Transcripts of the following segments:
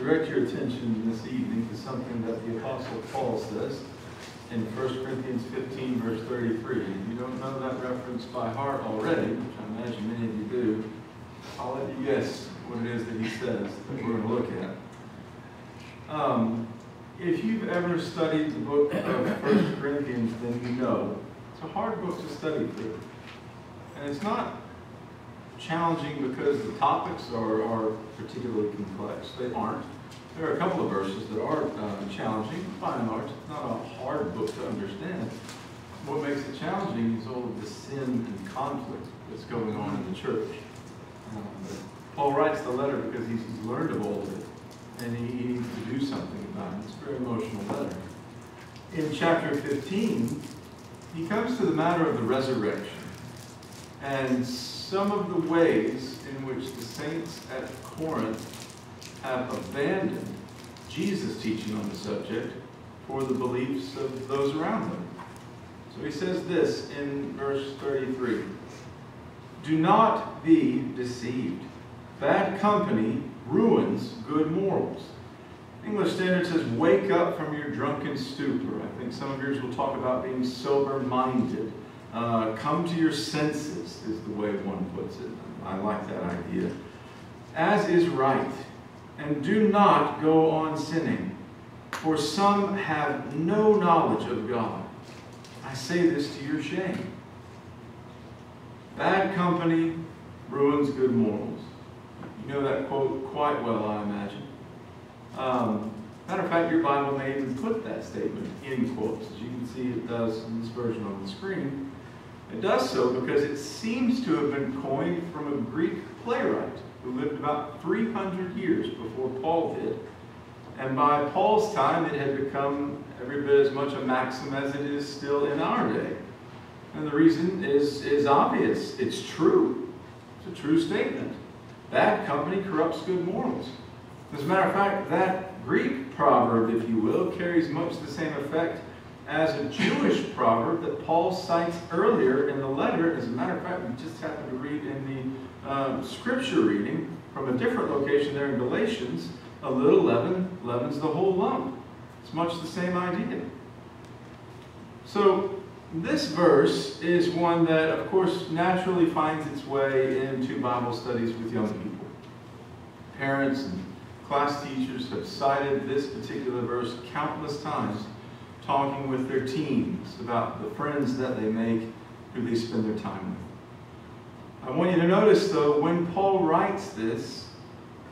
Direct your attention this evening to something that the Apostle Paul says in 1 Corinthians 15, verse 33. If you don't know that reference by heart already, which I imagine many of you do, I'll let you guess what it is that he says that we're going to look at. Um, if you've ever studied the book of 1 Corinthians, then you know it's a hard book to study through. And it's not challenging because the topics are, are particularly complex. They aren't. There are a couple of verses that are uh, challenging, by and large. It's not a hard book to understand. What makes it challenging is all of the sin and conflict that's going on in the church. Um, Paul writes the letter because he's, he's learned of all of it, and he, he needs to do something about it. It's a very emotional letter. In chapter 15, he comes to the matter of the resurrection. And some of the ways in which the saints at Corinth have abandoned Jesus' teaching on the subject for the beliefs of those around them. So he says this in verse 33 Do not be deceived. Bad company ruins good morals. English Standard says, Wake up from your drunken stupor. I think some of yours will talk about being sober minded. Uh, come to your senses, is the way one puts it. I like that idea. As is right. And do not go on sinning, for some have no knowledge of God. I say this to your shame. Bad company ruins good morals. You know that quote quite well, I imagine. Um, matter of fact, your Bible may even put that statement in quotes. As you can see, it does in this version on the screen. It does so because it seems to have been coined from a Greek playwright who lived about 300 years before Paul did. And by Paul's time, it had become every bit as much a maxim as it is still in our day. And the reason is, is obvious. It's true. It's a true statement. Bad company corrupts good morals. As a matter of fact, that Greek proverb, if you will, carries much the same effect as a Jewish proverb that Paul cites earlier in the letter. As a matter of fact, we just happened to read in the um, scripture reading from a different location there in Galatians, a little leaven leavens the whole lump. It's much the same idea. So this verse is one that, of course, naturally finds its way into Bible studies with young people. Parents and class teachers have cited this particular verse countless times talking with their teens about the friends that they make who they spend their time with. I want you to notice, though, when Paul writes this,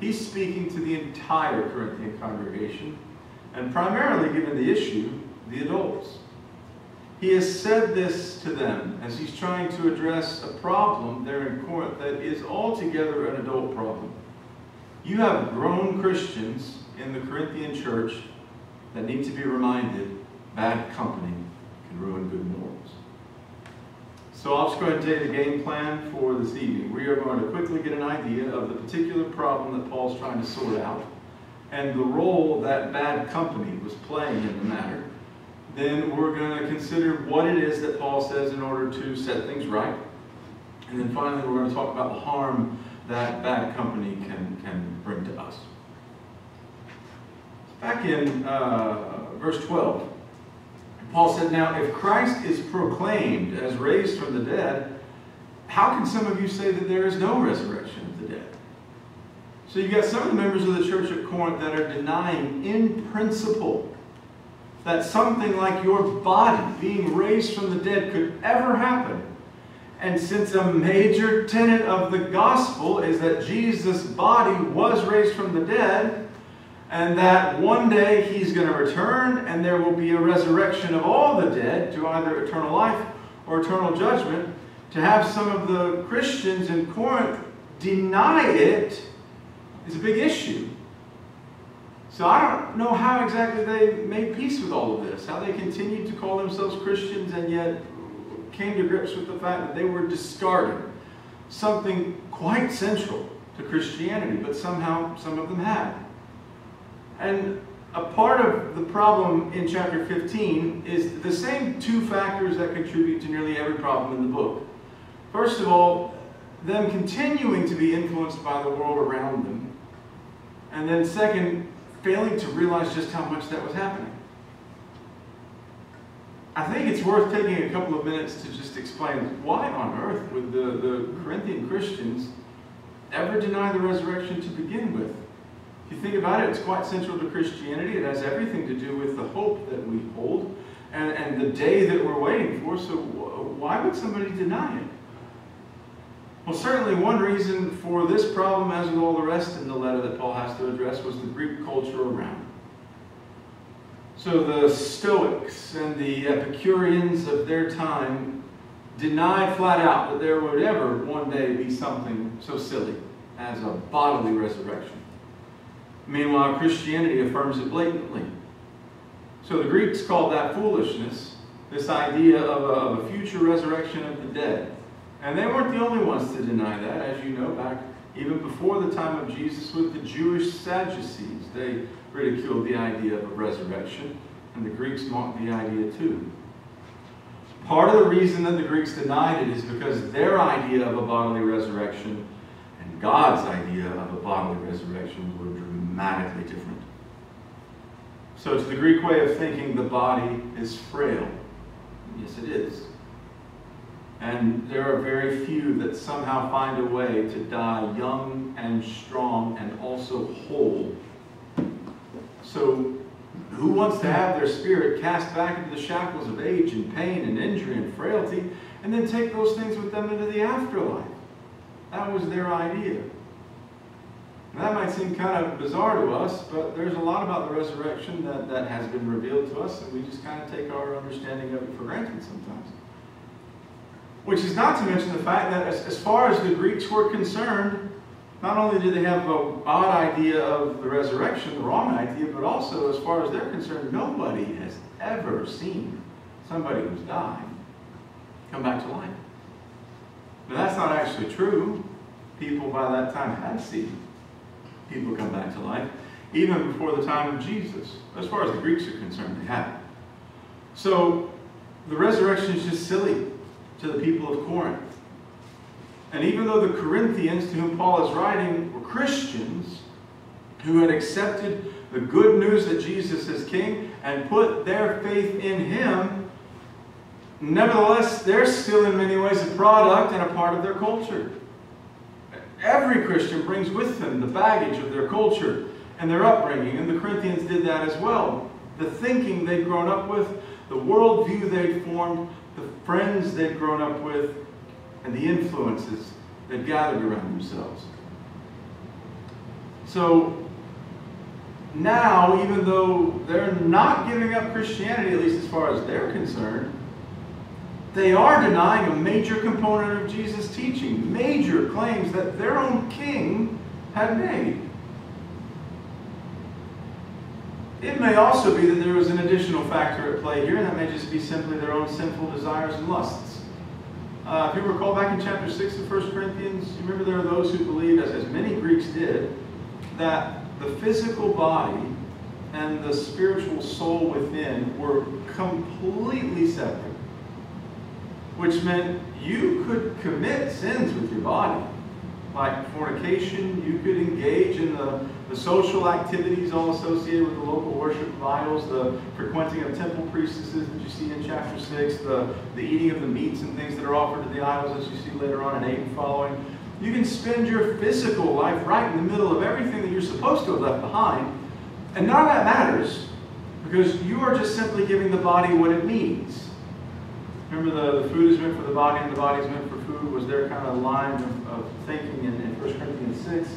he's speaking to the entire Corinthian congregation, and primarily, given the issue, the adults. He has said this to them as he's trying to address a problem there in Corinth that is altogether an adult problem. You have grown Christians in the Corinthian church that need to be reminded bad company can ruin good morals. So I'll just go ahead and the game plan for this evening. We are going to quickly get an idea of the particular problem that Paul's trying to sort out and the role that bad company was playing in the matter. Then we're going to consider what it is that Paul says in order to set things right. And then finally, we're going to talk about the harm that bad company can, can bring to us. Back in uh, verse 12, Paul said, Now, if Christ is proclaimed as raised from the dead, how can some of you say that there is no resurrection of the dead? So you've got some of the members of the church at Corinth that are denying in principle that something like your body being raised from the dead could ever happen. And since a major tenet of the gospel is that Jesus' body was raised from the dead, and that one day he's going to return and there will be a resurrection of all the dead to either eternal life or eternal judgment. To have some of the Christians in Corinth deny it is a big issue. So I don't know how exactly they made peace with all of this, how they continued to call themselves Christians and yet came to grips with the fact that they were discarding something quite central to Christianity, but somehow some of them had. And a part of the problem in chapter 15 is the same two factors that contribute to nearly every problem in the book. First of all, them continuing to be influenced by the world around them. And then second, failing to realize just how much that was happening. I think it's worth taking a couple of minutes to just explain why on earth would the, the Corinthian Christians ever deny the resurrection to begin with? If you think about it, it's quite central to Christianity. It has everything to do with the hope that we hold and, and the day that we're waiting for. So why would somebody deny it? Well, certainly one reason for this problem, as with all the rest in the letter that Paul has to address, was the Greek culture around. So the Stoics and the Epicureans of their time denied flat out that there would ever one day be something so silly as a bodily resurrection. Meanwhile, Christianity affirms it blatantly. So the Greeks called that foolishness, this idea of a, of a future resurrection of the dead. And they weren't the only ones to deny that, as you know, back even before the time of Jesus with the Jewish Sadducees. They ridiculed the idea of a resurrection, and the Greeks mocked the idea too. Part of the reason that the Greeks denied it is because their idea of a bodily resurrection and God's idea of a bodily resurrection were dramatically different. So, to the Greek way of thinking, the body is frail. Yes, it is. And there are very few that somehow find a way to die young and strong and also whole. So, who wants to have their spirit cast back into the shackles of age and pain and injury and frailty and then take those things with them into the afterlife? That was their idea. And that might seem kind of bizarre to us, but there's a lot about the resurrection that, that has been revealed to us, and we just kind of take our understanding of it for granted sometimes. Which is not to mention the fact that as, as far as the Greeks were concerned, not only did they have an odd idea of the resurrection, the wrong idea, but also as far as they're concerned, nobody has ever seen somebody who's died come back to life. Now that's not actually true. People by that time had seen people come back to life, even before the time of Jesus. As far as the Greeks are concerned, they had. So the resurrection is just silly to the people of Corinth. And even though the Corinthians to whom Paul is writing were Christians who had accepted the good news that Jesus is King and put their faith in Him, nevertheless, they're still in many ways a product and a part of their culture. Every Christian brings with them the baggage of their culture and their upbringing, and the Corinthians did that as well. The thinking they'd grown up with, the worldview they'd formed, the friends they'd grown up with, and the influences that gathered around themselves. So now, even though they're not giving up Christianity, at least as far as they're concerned, they are denying a major component of Jesus' teaching, major claims that their own king had made. It may also be that there was an additional factor at play here, and that may just be simply their own sinful desires and lusts. Uh, if you recall back in chapter 6 of 1 Corinthians, you remember there are those who believed, as, as many Greeks did, that the physical body and the spiritual soul within were completely separate which meant you could commit sins with your body. Like fornication, you could engage in the, the social activities all associated with the local worship idols, the frequenting of temple priestesses that you see in chapter 6, the, the eating of the meats and things that are offered to the idols as you see later on in 8 and following. You can spend your physical life right in the middle of everything that you're supposed to have left behind, and none of that matters because you are just simply giving the body what it needs. Remember, the, the food is meant for the body and the body is meant for food was their kind of line of, of thinking in, in 1 Corinthians 6.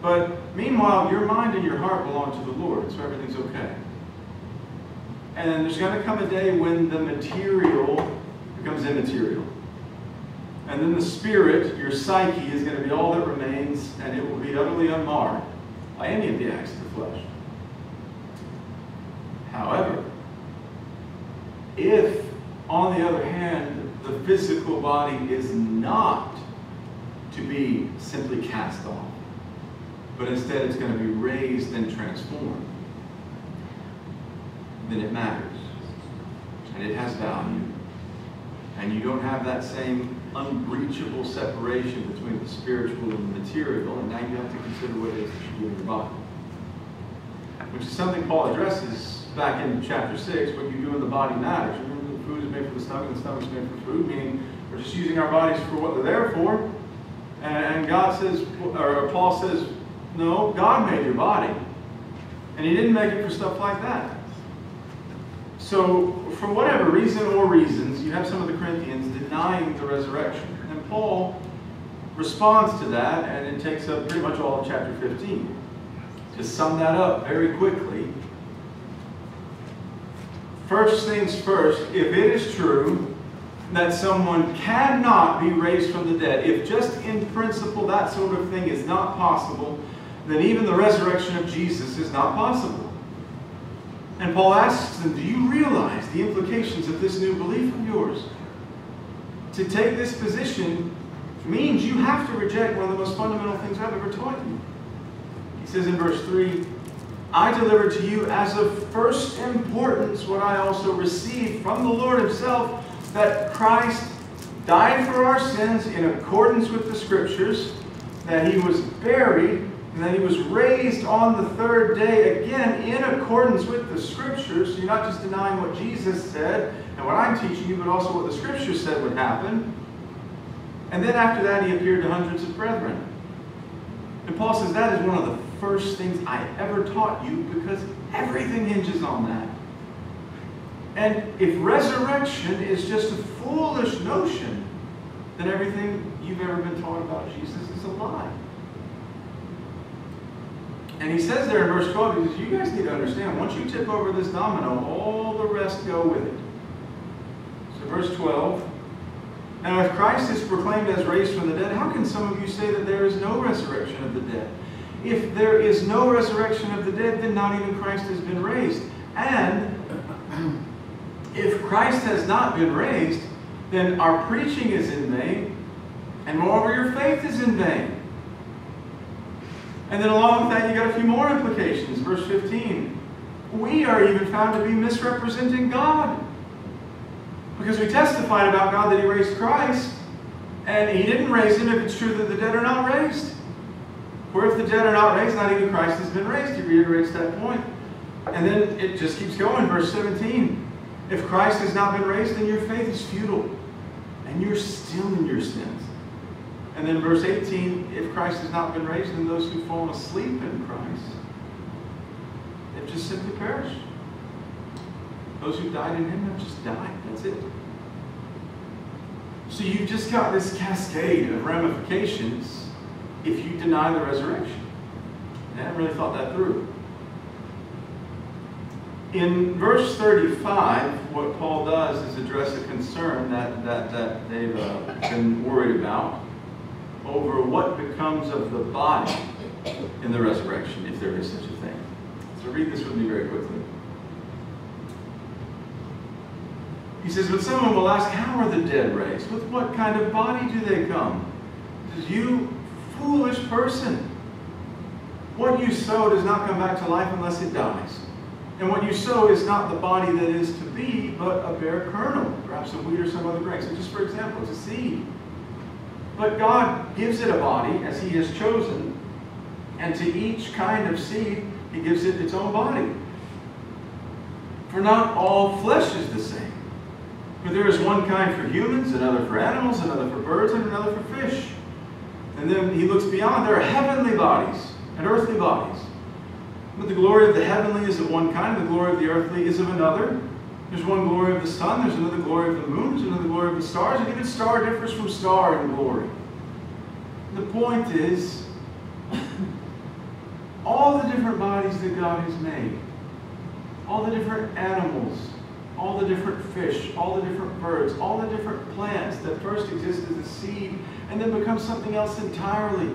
But meanwhile, your mind and your heart belong to the Lord, so everything's okay. And then there's going to come a day when the material becomes immaterial. And then the spirit, your psyche, is going to be all that remains, and it will be utterly unmarred by any of the acts of the flesh. However, if on the other hand, the physical body is not to be simply cast off, but instead it's going to be raised and transformed. Then it matters. And it has value. And you don't have that same unbreachable separation between the spiritual and the material, and now you have to consider what it is that you do in your body. Which is something Paul addresses back in chapter 6, what you do in the body matters. Food is made for the stomach, and the stomach is made for food, meaning we're just using our bodies for what they're there for. And God says, or Paul says, no, God made your body. And he didn't make it for stuff like that. So, for whatever reason or reasons, you have some of the Corinthians denying the resurrection. And Paul responds to that, and it takes up pretty much all of chapter 15. To sum that up very quickly, first things first, if it is true that someone cannot be raised from the dead, if just in principle that sort of thing is not possible, then even the resurrection of Jesus is not possible. And Paul asks them, Do you realize the implications of this new belief of yours? To take this position means you have to reject one of the most fundamental things I've ever taught you. He says in verse 3 I delivered to you as of first importance what I also received from the Lord Himself that Christ died for our sins in accordance with the Scriptures, that He was buried and that he was raised on the third day, again, in accordance with the scriptures. So you're not just denying what Jesus said and what I'm teaching you, but also what the scriptures said would happen. And then after that, he appeared to hundreds of brethren. And Paul says that is one of the first things I ever taught you because everything hinges on that. And if resurrection is just a foolish notion, then everything you've ever been taught about Jesus is a lie. And he says there in verse 12, he says, You guys need to understand, once you tip over this domino, all the rest go with it. So, verse 12. Now, if Christ is proclaimed as raised from the dead, how can some of you say that there is no resurrection of the dead? If there is no resurrection of the dead, then not even Christ has been raised. And if Christ has not been raised, then our preaching is in vain, and moreover, your faith is in vain. And then along with that, you got a few more implications. Verse 15. We are even found to be misrepresenting God. Because we testified about God that He raised Christ, and He didn't raise Him if it's true that the dead are not raised. For if the dead are not raised, not even Christ has been raised. He reiterates that point. And then it just keeps going. Verse 17. If Christ has not been raised, then your faith is futile, and you're still in your sins. And then verse 18, if Christ has not been raised, then those who've fallen asleep in Christ have just simply perished. Those who died in him have just died. That's it. So you've just got this cascade of ramifications if you deny the resurrection. I haven't really thought that through. In verse 35, what Paul does is address a concern that, that, that they've uh, been worried about over what becomes of the body in the resurrection, if there is such a thing. So read this with me very quickly. He says, But someone will ask, How are the dead raised? With what kind of body do they come? He says, You foolish person. What you sow does not come back to life unless it dies. And what you sow is not the body that is to be, but a bare kernel, perhaps a wheat or some other grain. So just for example, it's a seed. But God gives it a body as He has chosen, and to each kind of seed, He gives it its own body. For not all flesh is the same. For there is one kind for humans, another for animals, another for birds, and another for fish. And then he looks beyond. There are heavenly bodies and earthly bodies. But the glory of the heavenly is of one kind, the glory of the earthly is of another. There's one glory of the sun, there's another glory of the moon, there's another glory of the stars, and even star differs from star in glory. The point is, all the different bodies that God has made, all the different animals, all the different fish, all the different birds, all the different plants that first existed as a seed and then become something else entirely.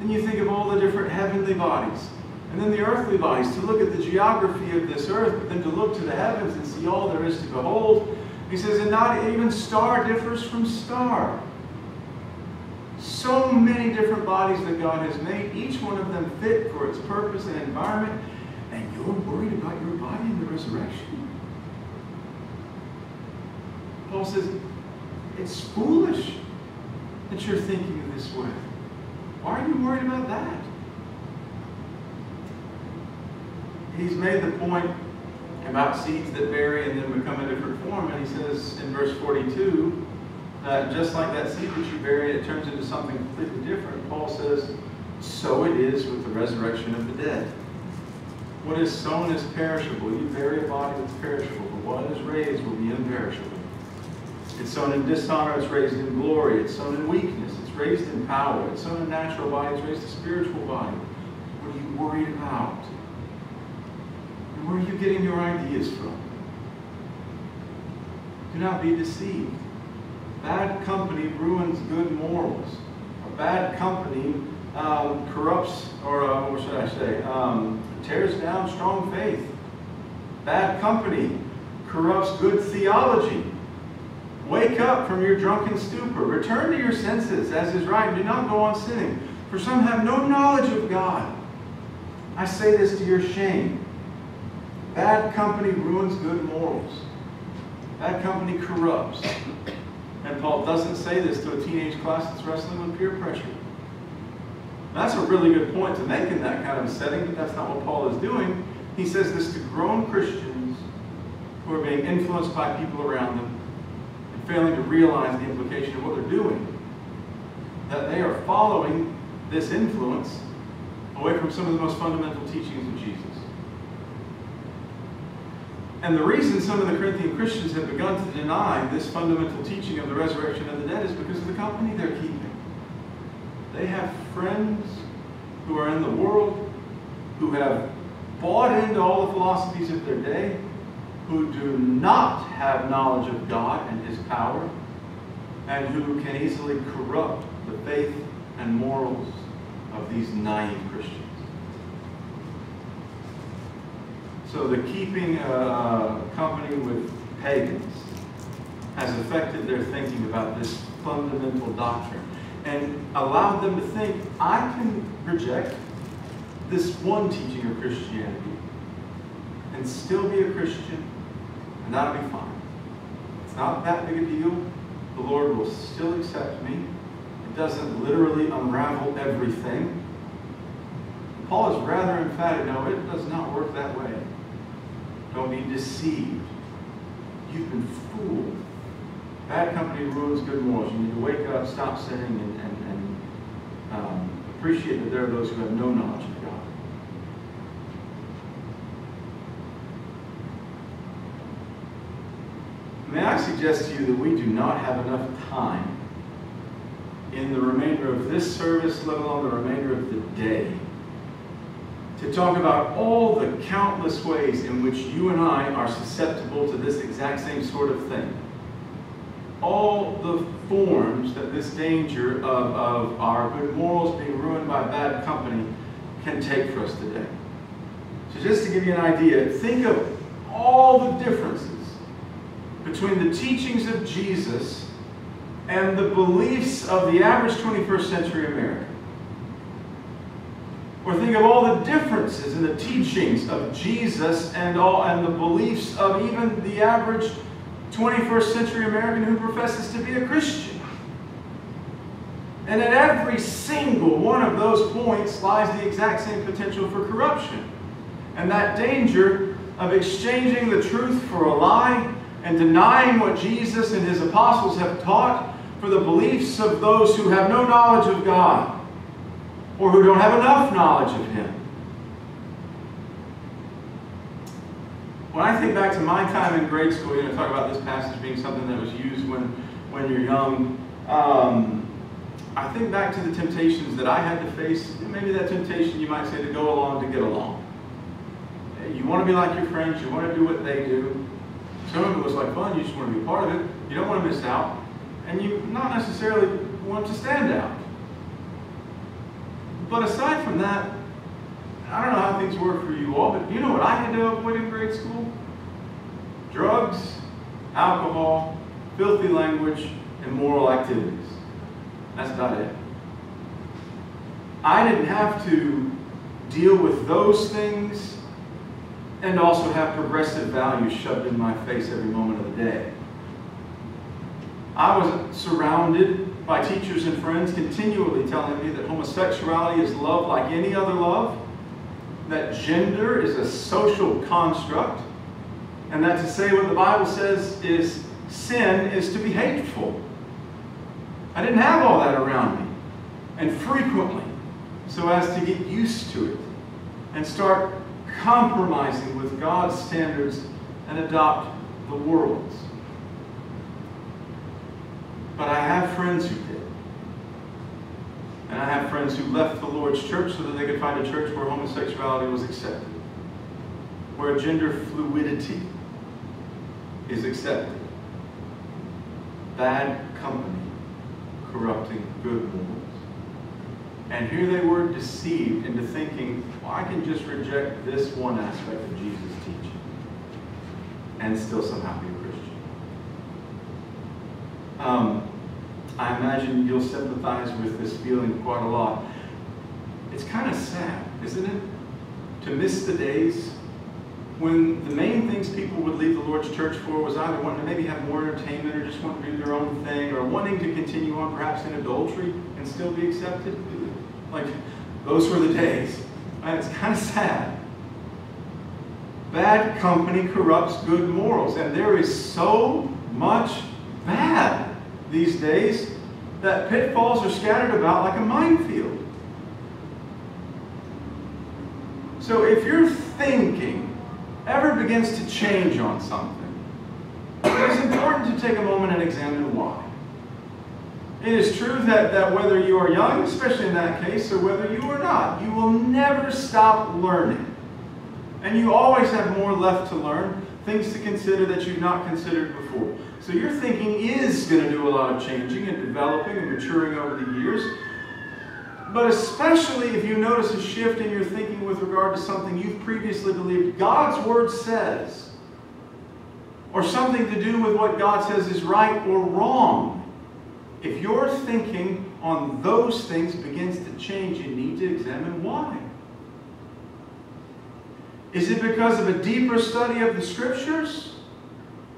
Then you think of all the different heavenly bodies and then the earthly bodies, to look at the geography of this earth, but then to look to the heavens and see all there is to behold. He says, and not even star differs from star. So many different bodies that God has made, each one of them fit for its purpose and environment, and you're worried about your body in the resurrection? Paul says, it's foolish. That you're thinking this way? Why are you worried about that? He's made the point about seeds that vary and then become a different form, and he says in verse 42 that just like that seed that you bury, it turns into something completely different. Paul says, so it is with the resurrection of the dead. What is sown is perishable. You bury a body that's perishable, but what is raised will be imperishable. It's sown in dishonor, it's raised in glory. It's sown in weakness, it's raised in power. It's sown in natural body, it's raised in spiritual body. What are you worried about? And where are you getting your ideas from? Do not be deceived. Bad company ruins good morals. A bad company um, corrupts, or uh, what should I say, um, tears down strong faith. Bad company corrupts good theology. Wake up from your drunken stupor. Return to your senses, as is right, and do not go on sinning. For some have no knowledge of God. I say this to your shame. Bad company ruins good morals. Bad company corrupts. And Paul doesn't say this to a teenage class that's wrestling with peer pressure. That's a really good point to make in that kind of setting, but that's not what Paul is doing. He says this to grown Christians who are being influenced by people around them failing to realize the implication of what they're doing. That they are following this influence away from some of the most fundamental teachings of Jesus. And the reason some of the Corinthian Christians have begun to deny this fundamental teaching of the resurrection of the dead is because of the company they're keeping. They have friends who are in the world, who have bought into all the philosophies of their day, who do not have knowledge of God and His power, and who can easily corrupt the faith and morals of these naive Christians. So the keeping a company with pagans has affected their thinking about this fundamental doctrine and allowed them to think, I can reject this one teaching of Christianity and still be a Christian, and that'll be fine. It's not that big a deal. The Lord will still accept me. It doesn't literally unravel everything. Paul is rather emphatic. No, it does not work that way. Don't be deceived. You've been fooled. Bad company ruins good morals. You need to wake up, stop sinning, and, and, and um, appreciate that there are those who have no knowledge of God. May I suggest to you that we do not have enough time in the remainder of this service, let alone the remainder of the day, to talk about all the countless ways in which you and I are susceptible to this exact same sort of thing all the forms that this danger of, of our good morals being ruined by bad company can take for us today. So just to give you an idea, think of all the differences between the teachings of Jesus and the beliefs of the average 21st century American. Or think of all the differences in the teachings of Jesus and all and the beliefs of even the average 21st century American who professes to be a Christian. And at every single one of those points lies the exact same potential for corruption. And that danger of exchanging the truth for a lie and denying what Jesus and his apostles have taught for the beliefs of those who have no knowledge of God or who don't have enough knowledge of him. When I think back to my time in grade school, you know, talk about this passage being something that was used when, when you're young. Um, I think back to the temptations that I had to face. Maybe that temptation, you might say, to go along to get along. You want to be like your friends. You want to do what they do. Some of it was like fun. You just want to be a part of it. You don't want to miss out. And you not necessarily want to stand out. But aside from that, I don't know how things work for you all, but you know what I had to avoid in grade school? Drugs, alcohol, filthy language, and moral activities. That's about it. I didn't have to deal with those things and also have progressive values shoved in my face every moment of the day. I was surrounded by teachers and friends continually telling me that homosexuality is love like any other love, that gender is a social construct, and that to say what the Bible says is sin is to be hateful. I didn't have all that around me, and frequently, so as to get used to it and start compromising with God's standards and adopt the world's. But I have friends who did. And I have friends who left the Lord's church so that they could find a church where homosexuality was accepted, where gender fluidity is accepted. Bad company corrupting good morals. And here they were deceived into thinking, well, I can just reject this one aspect of Jesus' teaching and still somehow be a Christian. Um, I imagine you'll sympathize with this feeling quite a lot. It's kind of sad, isn't it? To miss the days when the main things people would leave the Lord's church for was either wanting to maybe have more entertainment or just want to do their own thing or wanting to continue on perhaps in adultery and still be accepted. Like, those were the days. And it's kind of sad. Bad company corrupts good morals. And there is so much bad these days that pitfalls are scattered about like a minefield. So if your thinking ever begins to change on something, it is important to take a moment and examine why. It is true that, that whether you are young, especially in that case, or whether you are not, you will never stop learning. And you always have more left to learn, things to consider that you've not considered before. So your thinking is going to do a lot of changing and developing and maturing over the years. But especially if you notice a shift in your thinking with regard to something you've previously believed God's Word says, or something to do with what God says is right or wrong, if your thinking on those things begins to change, you need to examine why. Is it because of a deeper study of the Scriptures?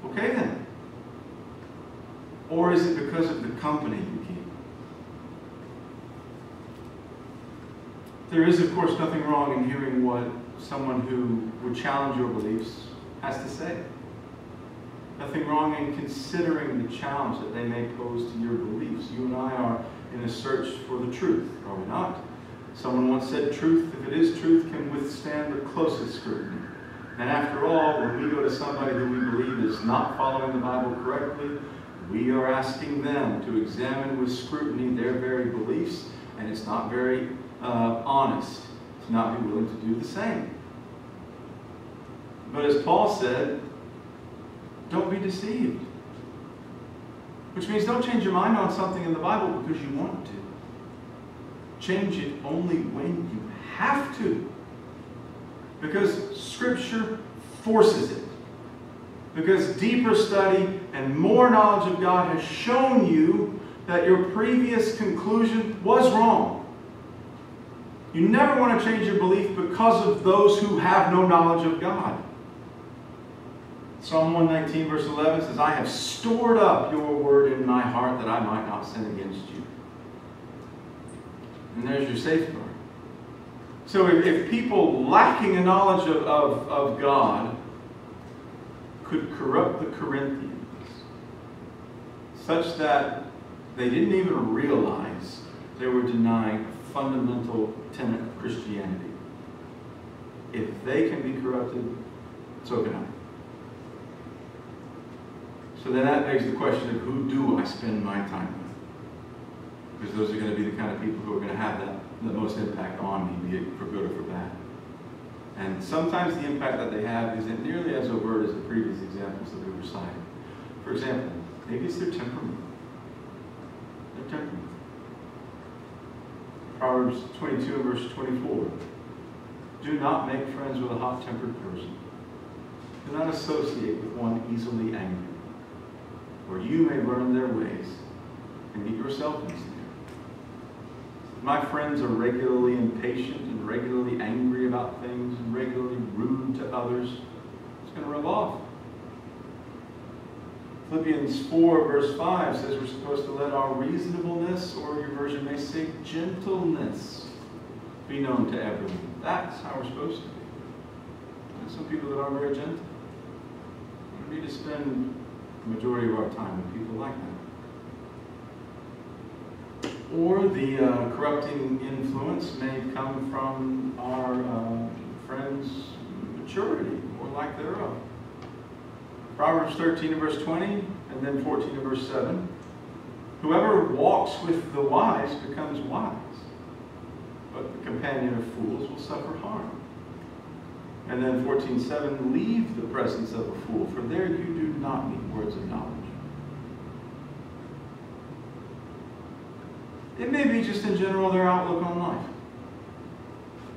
Okay then. Or is it because of the company you keep? There is, of course, nothing wrong in hearing what someone who would challenge your beliefs has to say. Nothing wrong in considering the challenge that they may pose to your beliefs. You and I are in a search for the truth, are we not? Someone once said, truth, if it is truth, can withstand the closest scrutiny. And after all, when we go to somebody who we believe is not following the Bible correctly, we are asking them to examine with scrutiny their very beliefs, and it's not very uh, honest to not be willing to do the same. But as Paul said, don't be deceived. Which means don't change your mind on something in the Bible because you want to. Change it only when you have to. Because Scripture forces it. Because deeper study and more knowledge of God has shown you that your previous conclusion was wrong. You never want to change your belief because of those who have no knowledge of God. Psalm 119, verse 11 says, I have stored up your word in my heart that I might not sin against you. And there's your safeguard. So if, if people lacking a knowledge of, of, of God could corrupt the Corinthians such that they didn't even realize they were denying a fundamental tenet of Christianity, if they can be corrupted, so can I. So then that begs the question of who do I spend my time with? Because those are going to be the kind of people who are going to have that, the most impact on me, be it for good or for bad. And sometimes the impact that they have isn't nearly as overt as the previous examples that we were citing. For example, maybe it's their temperament. Their temperament. Proverbs 22 verse 24. Do not make friends with a hot-tempered person. Do not associate with one easily angry where you may learn their ways and get yourself easier. My friends are regularly impatient and regularly angry about things and regularly rude to others. It's going to rub off. Philippians 4, verse 5 says we're supposed to let our reasonableness, or your version may say gentleness, be known to everyone. That's how we're supposed to be. There's some people that aren't very gentle. We need to spend the majority of our time with people like that. Or the uh, corrupting influence may come from our uh, friends' maturity or lack thereof. Proverbs 13 and verse 20, and then 14 and verse 7. Whoever walks with the wise becomes wise, but the companion of fools will suffer harm. And then 14.7, leave the presence of a fool, for there you do not need words of knowledge. It may be just in general their outlook on life.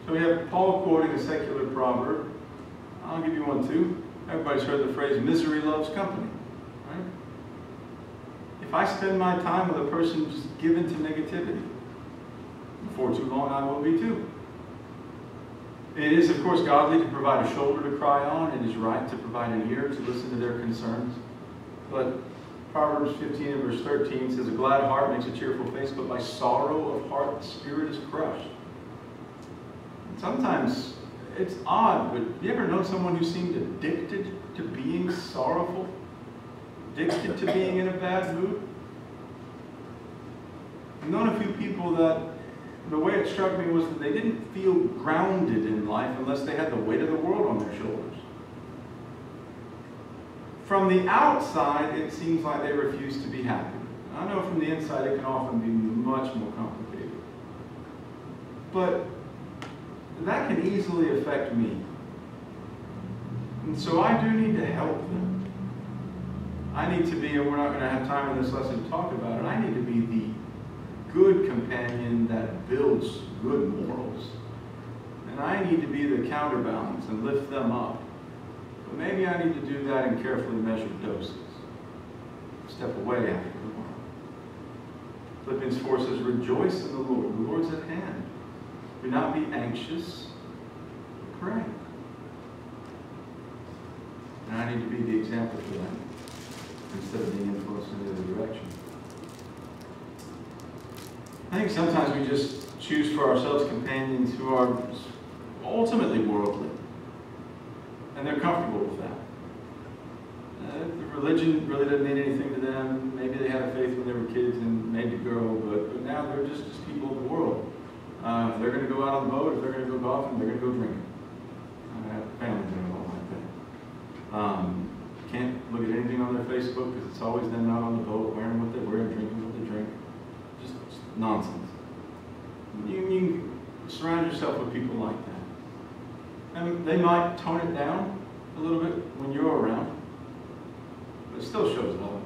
So we have Paul quoting a secular proverb. I'll give you one too. Everybody's heard the phrase, misery loves company. Right? If I spend my time with a person just given to negativity, before too long I will be too. It is, of course, godly to provide a shoulder to cry on. It is right to provide an ear to listen to their concerns. But Proverbs 15 and verse 13 says, A glad heart makes a cheerful face, but by sorrow of heart the spirit is crushed. And sometimes it's odd, but you ever know someone who seemed addicted to being sorrowful? Addicted to being in a bad mood? I've known a few people that the way it struck me was that they didn't feel grounded in life unless they had the weight of the world on their shoulders. From the outside, it seems like they refuse to be happy. I know from the inside it can often be much more complicated. But that can easily affect me. And so I do need to help them. I need to be, and we're not going to have time in this lesson to talk about it, I need to be the good companion that builds good morals. And I need to be the counterbalance and lift them up. But maybe I need to do that in carefully measured doses. Step away after a while. Philippians 4 says, Rejoice in the Lord. The Lord's at hand. Do not be anxious, pray. And I need to be the example for them instead of being influenced in the other direction. I think sometimes we just choose for ourselves companions who are ultimately worldly. And they're comfortable with that. Uh, the religion really doesn't mean anything to them. Maybe they had a faith when they were kids and made it grow, but, but now they're just, just people of the world. Uh, if they're going to go out on the boat, if they're going to go golfing, they're going to go drinking. I have are all like that. Um, can't look at anything on their Facebook because it's always them out on the boat, wearing what they wear, drinking what they drink Just nonsense. You, you surround yourself with people like that. And they might tone it down a little bit when you're around, but it still shows love.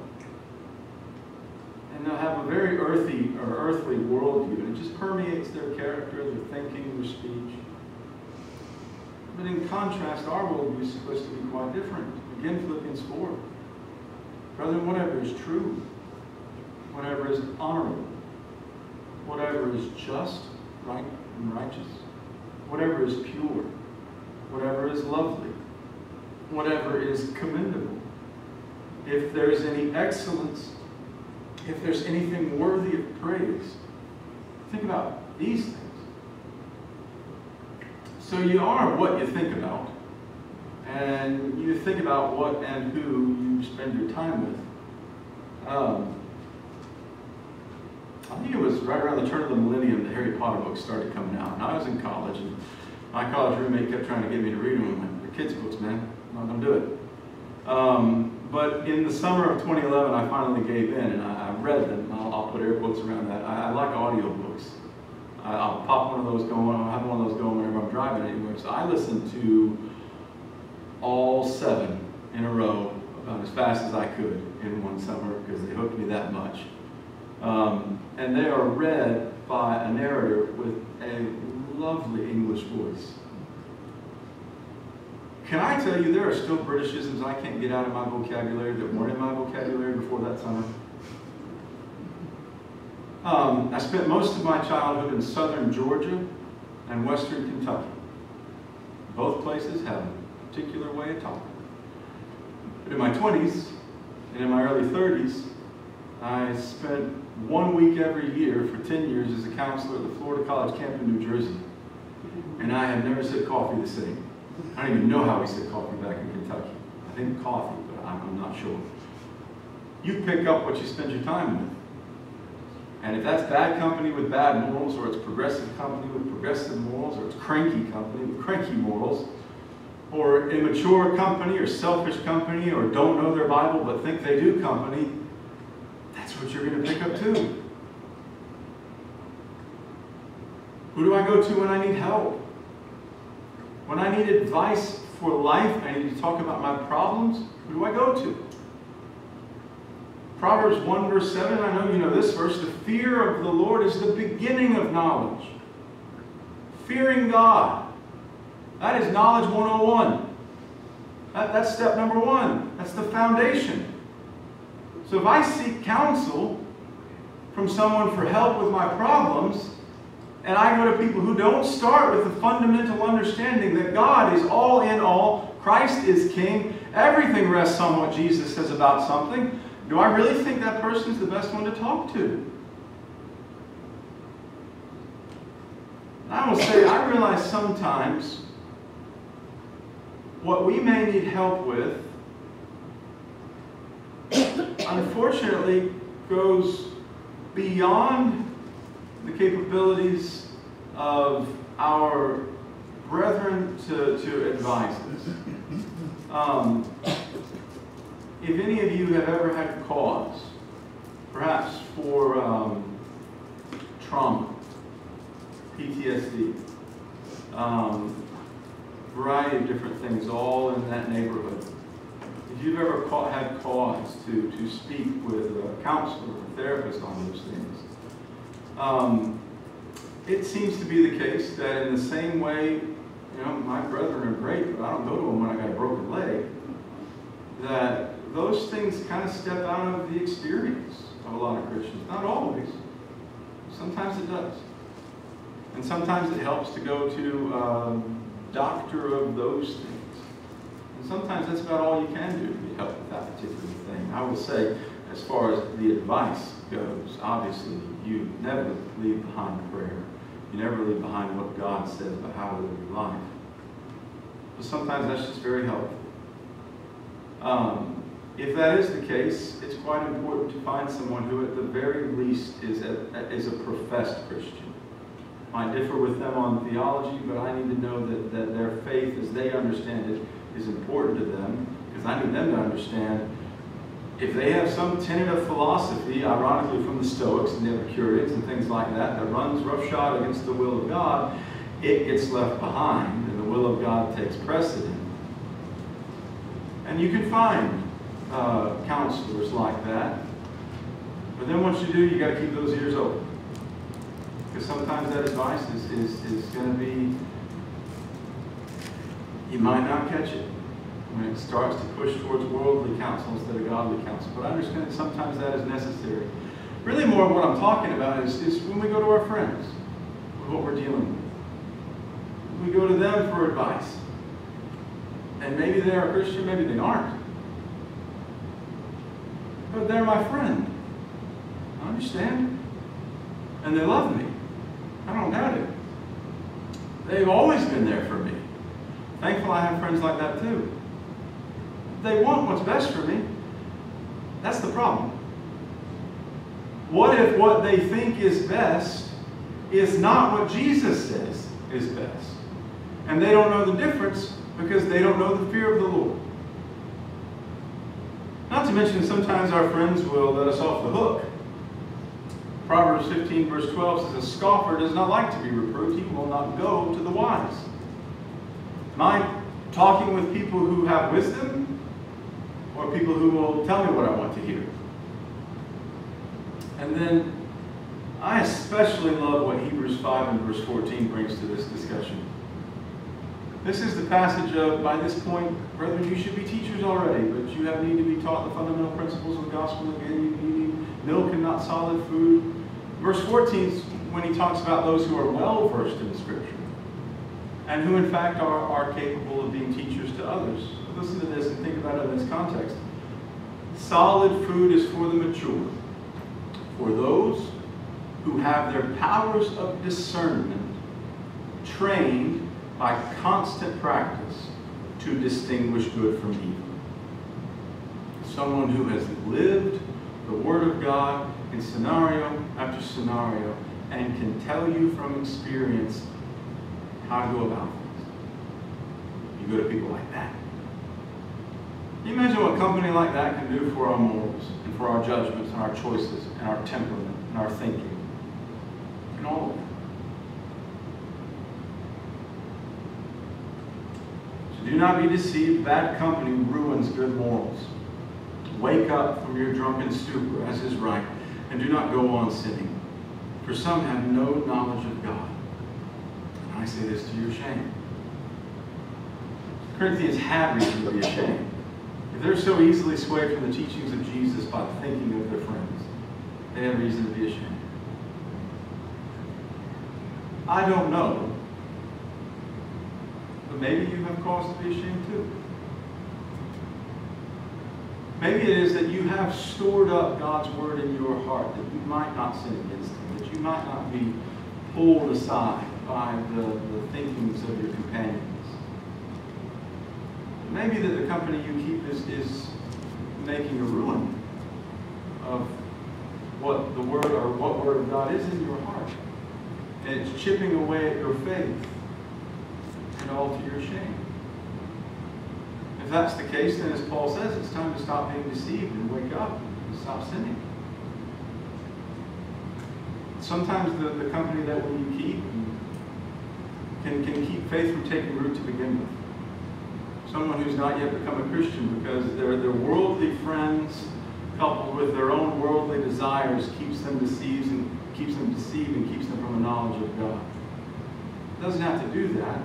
And they'll have a very earthy or earthly worldview, and it just permeates their character, their thinking, their speech. But in contrast, our worldview is supposed to be quite different. Again, Philippians 4. Brethren, whatever is true, whatever is honorable, whatever is just, right, and righteous, whatever is pure, whatever is lovely, whatever is commendable, if there's any excellence, if there's anything worthy of praise, think about these things. So you are what you think about, and you think about what and who you spend your time with. Um, I think it was right around the turn of the millennium the Harry Potter books started coming out. And I was in college, and my college roommate kept trying to get me to read them. I'm like, the kids' books, man. I'm not going to do it. Um, but in the summer of 2011, I finally gave in, and I, I read them. I'll, I'll, put air quotes around that. I, I like audiobooks. I, I'll pop one of those going. I'll have one of those going whenever I'm driving anywhere. So I listened to all seven in a row about as fast as I could in one summer because they hooked me that much. Um, and they are read by a narrator with a lovely English voice. Can I tell you, there are still Britishisms I can't get out of my vocabulary that weren't in my vocabulary before that time? Um, I spent most of my childhood in southern Georgia and western Kentucky. Both places have a particular way of talking. But in my 20s, And in my early 30s, I spent one week every year for 10 years as a counselor at the Florida College camp in New Jersey. And I have never said coffee the same. I don't even know how we said coffee back in Kentucky. I think coffee, but I'm, I'm not sure. You pick up what you spend your time with. And if that's bad company with bad morals, or it's progressive company with progressive morals, or it's cranky company with cranky morals, or immature company, or selfish company, or don't know their Bible but think they do company, that's what you're going to pick up too. Who do I go to when I need help? When I need advice for life, I need to talk about my problems, who do I go to? Proverbs 1 verse 7, I know you know this verse, the fear of the Lord is the beginning of knowledge. Fearing God. That is knowledge 101. That, that's step number one. That's the foundation. So if I seek counsel from someone for help with my problems, and I go to people who don't start with the fundamental understanding that God is all in all, Christ is King, everything rests on what Jesus says about something, do I really think that person is the best one to talk to? I will say, I realize sometimes what we may need help with, unfortunately, goes beyond the capabilities of our brethren to, to advise us. Um, if any of you have ever had cause, perhaps for um, trauma, PTSD, um, variety of different things, all in that neighborhood. If you've ever had cause to, to speak with a counselor or a therapist on those things, um, it seems to be the case that in the same way, you know, my brethren are great, but I don't go to them when I got a broken leg, that those things kind of step out of the experience of a lot of Christians. Not always. Sometimes it does. And sometimes it helps to go to um, doctor of those things. And sometimes that's about all you can do to help with that particular thing. I will say, as far as the advice goes, obviously, you never leave behind prayer. You never leave behind what God says about how to live your life. But sometimes that's just very helpful. Um, if that is the case, it's quite important to find someone who at the very least is a, is a professed Christian. I differ with them on theology, but I need to know that, that their faith, as they understand it, is important to them, because I need them to understand if they have some tenet of philosophy, ironically from the Stoics and the Epicureans and things like that, that runs roughshod against the will of God, it gets left behind, and the will of God takes precedent. And you can find uh, counselors like that. But then once you do, you got to keep those ears open. Because sometimes that advice is, is, is going to be, you might not catch it when it starts to push towards worldly counsel instead of godly counsel. But I understand sometimes that is necessary. Really more of what I'm talking about is, is when we go to our friends, what we're dealing with. We go to them for advice. And maybe they are Christian, maybe they aren't. But they're my friend. I understand. And they love me. I don't doubt it. They've always been there for me. Thankful I have friends like that too. They want what's best for me. That's the problem. What if what they think is best is not what Jesus says is best? And they don't know the difference because they don't know the fear of the Lord. Not to mention, sometimes our friends will let us off the hook. Proverbs 15, verse 12 says, A scoffer does not like to be reproved, he will not go to the wise. Am I talking with people who have wisdom or people who will tell me what I want to hear? And then I especially love what Hebrews 5 and verse 14 brings to this discussion. This is the passage of, by this point, brethren, you should be teachers already, but you have need to be taught the fundamental principles of the gospel again. You need milk and not solid food. Verse 14 is when he talks about those who are well versed in the Scripture and who, in fact, are, are capable of being teachers to others. Listen to this and think about it in this context. Solid food is for the mature, for those who have their powers of discernment trained by constant practice to distinguish good from evil. Someone who has lived the Word of God in scenario after scenario and can tell you from experience how to go about things. You go to people like that. Can you imagine what company like that can do for our morals and for our judgments and our choices and our temperament and our thinking and all of that? So do not be deceived. Bad company ruins good morals. Wake up from your drunken stupor, as is right, and do not go on sinning. For some have no knowledge of God. And I say this to your shame. Corinthians had reason to be ashamed. If they're so easily swayed from the teachings of Jesus by thinking of their friends, they have reason to be ashamed. I don't know, but maybe you have cause to be ashamed too. Maybe it is that you have stored up God's word in your heart that you might not sin against Him, that you might not be pulled aside by the, the thinkings of your companions. Maybe that the company you keep is, is making a ruin of what the word or what word of God is in your heart. And it's chipping away at your faith and all to your shame. If that's the case, then as Paul says, it's time to stop being deceived and wake up and stop sinning. Sometimes the, the company that we keep can, can keep faith from taking root to begin with. Someone who's not yet become a Christian because their, their worldly friends coupled with their own worldly desires keeps them deceived and keeps them deceived and keeps them from a knowledge of God. It doesn't have to do that.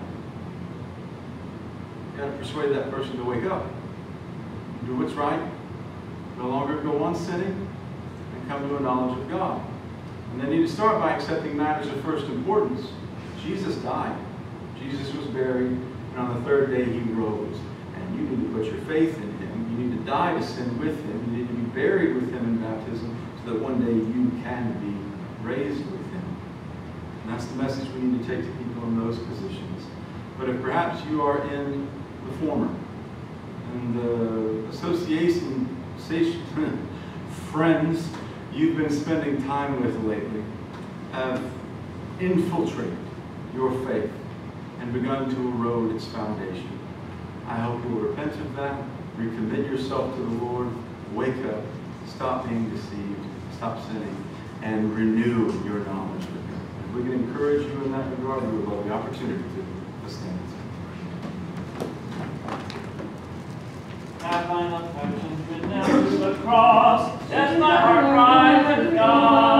You've got to persuade that person to wake up, do what's right, no longer go on sinning, and come to a knowledge of God. And they need to start by accepting matters of first importance. Jesus died. Jesus was buried, and on the third day he rose. And you need to put your faith in him. You need to die to sin with him. You need to be buried with him in baptism so that one day you can be raised with him. And that's the message we need to take to people in those positions. But if perhaps you are in the former, and the association friends you've been spending time with lately have infiltrated your faith and begun to erode its foundation. I hope you will repent of that, recommit yourself to the Lord, wake up, stop being deceived, stop sinning, and renew your knowledge with Him. If we can encourage you in that regard, we would love the opportunity to. Stand. Have my affections the cross? Yes, my heart cries with God.